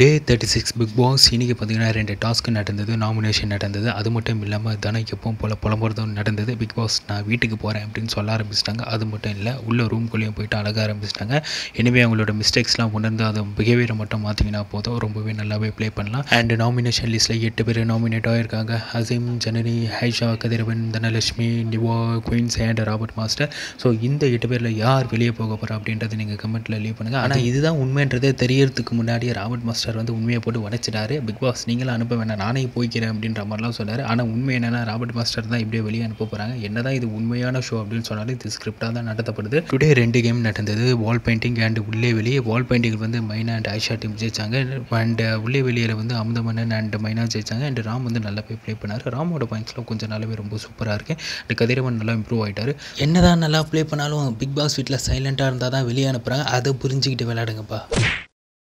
Day thirty six Bigg Boss இன்றைக்கி பார்த்தீங்கன்னா ரெண்டு டாஸ்க் நடந்தது நாமினேஷன் நடந்தது. அது மட்டும் இல்லாமல் தினம் எப்பவும் போல் புலம்புறதும் நடந்தது. பிக் பாஸ் நான் வீட்டுக்கு போகிறேன் அப்படின்னு சொல்ல ஆரம்பிச்சிட்டாங்க. அது மட்டும் இல்லை உள்ள ரூம்குள்ளேயும் போயிட்டு அழக ஆரம்பிச்சிட்டாங்க. எனவே அவங்களோட மிஸ்டேக்ஸ்லாம் உணர்ந்து அதை பிஹேவியரை மட்டும் மாற்றிங்கன்னா போதும். ரொம்பவே நல்லாவே ப்ளே பண்ணலாம். அண்ட் நாமினேஷன் லிஸ்ட்டில் எட்டு பேர் nominate ஆகிருக்காங்க Azeem Janani Aysha Kathiravan Dhanalakshmi Niva Queency and Robert Master so இந்த எட்டு பேரில் யார் வெளியே போக போகிறா அப்படின்றத நீங்கள் கமெண்ட்டில் லீவ் பண்ணுங்கள் ஆனால் இதுதான் உண்மைன்றதே தெரியறதுக்கு முன்னாடியே ராபர்ட் மாஸ்டர் வந்து உண்மையை போட்டு உடைச்சிட்டாரு. பிக் பாஸ் நீங்களும் அனுப்ப வேணாம் நானே போய்க்கிறேன் அப்படின்ற மாதிரிலாம் சொன்னார். ஆனால் உண்மை என்னென்னா ராபர்ட் மாஸ்டர் தான் இப்படியே வெளியே அனுப்ப போகிறாங்க என்னதான் இது உண்மையான ஷோ அப்படின்னு சொன்னாலும் இது ஸ்கிரிப்டாக தான் நடத்தப்படுது. டுடே ரெண்டு கேம் நடந்தது. வால் பெயிண்டிங் அண்ட் உள்ளே வெளியே. வால் பெயிண்டிங் வந்து மைனா அண்ட் ஐஷா டீம் ஜெயிச்சாங்க. அண்ட் uh, உள்ளே வெளியில் வந்து அமுதமன்னன் அண்ட் மைனா ஜெயிச்சாங்க. அண்ட் ராம் வந்து நல்லா போய் ப்ளே பண்ணார். ராமோட பாயிண்ட்ஸ்லாம் கொஞ்சம் நல்லாவே ரொம்ப சூப்பராக இருக்கு. அண்ட் கதிரவன் நல்லா இம்ப்ரூவ் ஆகிட்டாரு என்னதான் நல்லா ப்ளே பண்ணாலும் பிக் பாஸ் வீட்டில் சைலண்ட்டாக இருந்தால் தான் வெளியே அனுப்புகிறாங்க அதை புரிஞ்சுக்கிட்டு விளையாடுங்கப்பா.